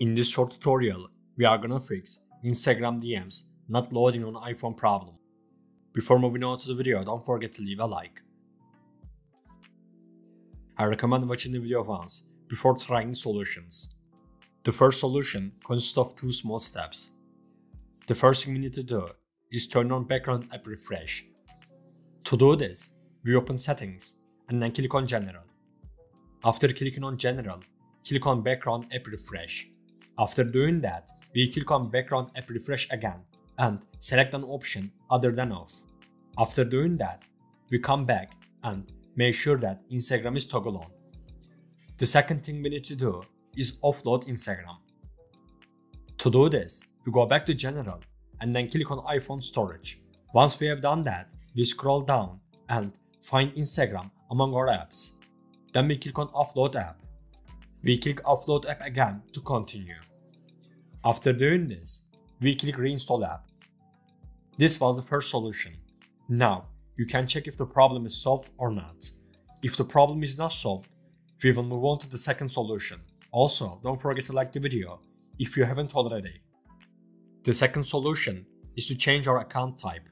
In this short tutorial, we are gonna fix Instagram DMs not loading on iPhone problem. Before moving on to the video, don't forget to leave a like. I recommend watching the video once before trying solutions. The first solution consists of two small steps. The first thing we need to do is turn on background app refresh. To do this, we open settings and then click on general. After clicking on general, click on background app refresh. After doing that, we click on background app refresh again and select an option other than off. After doing that, we come back and make sure that Instagram is toggle on. The second thing we need to do is offload Instagram. To do this, we go back to general and then click on iPhone storage. Once we have done that, we scroll down and find Instagram among our apps. Then we click on offload app. We click offload app again to continue. After doing this, we click reinstall app. This was the first solution. Now, you can check if the problem is solved or not. If the problem is not solved, we will move on to the second solution. Also, don't forget to like the video if you haven't already. The second solution is to change our account type.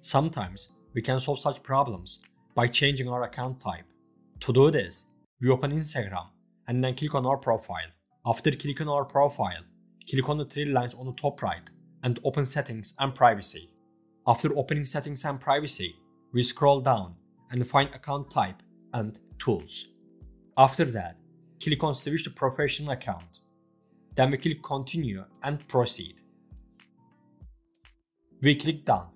Sometimes we can solve such problems by changing our account type. To do this, we open Instagram and then click on our profile. After clicking on our profile, click on the three lines on the top right and open settings and privacy. After opening settings and privacy, we scroll down and find account type and tools. After that, click on switch to professional account. Then we click continue and proceed. We click done.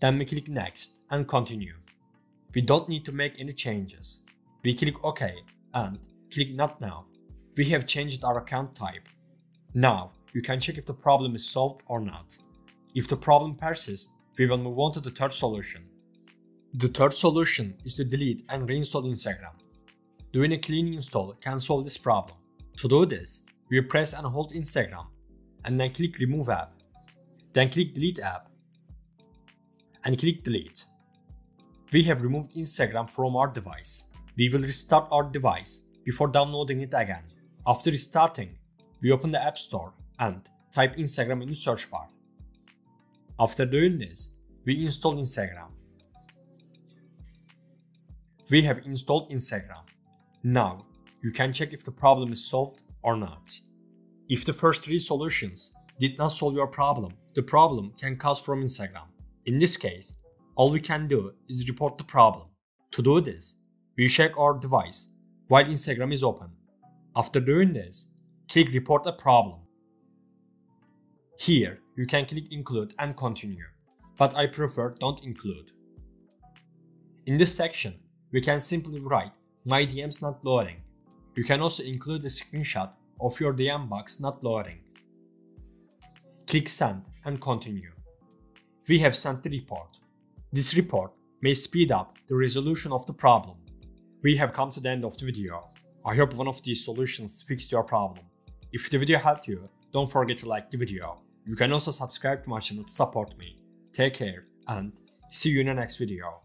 Then we click next and continue. We don't need to make any changes. We click OK and click not now we have changed our account type. Now, you can check if the problem is solved or not. If the problem persists, we will move on to the third solution. The third solution is to delete and reinstall Instagram. Doing a clean install can solve this problem. To do this, we press and hold Instagram, and then click remove app. Then click delete app, and click delete. We have removed Instagram from our device. We will restart our device before downloading it again. After restarting, we open the App Store and type Instagram in the search bar. After doing this, we install Instagram. We have installed Instagram. Now, you can check if the problem is solved or not. If the first three solutions did not solve your problem, the problem can cause from Instagram. In this case, all we can do is report the problem. To do this, we check our device while Instagram is open after doing this, click Report a problem. Here, you can click Include and continue, but I prefer Don't Include. In this section, we can simply write My DM's not loading. You can also include a screenshot of your DM box not loading. Click Send and continue. We have sent the report. This report may speed up the resolution of the problem. We have come to the end of the video. I hope one of these solutions fixed your problem. If the video helped you, don't forget to like the video. You can also subscribe to my channel to support me. Take care and see you in the next video.